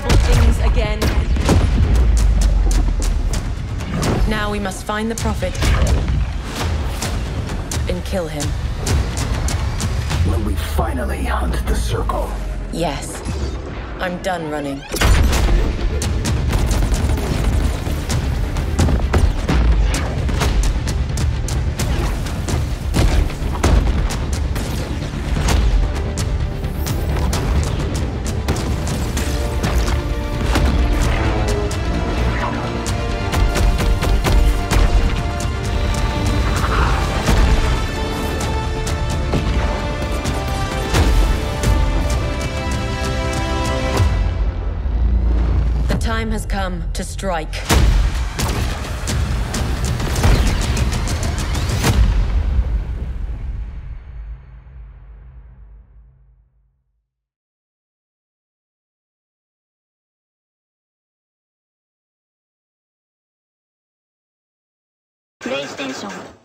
terrible things again. Now we must find the Prophet and kill him. Will we finally hunt the Circle? Yes. I'm done running. Time has come to strike. PlayStation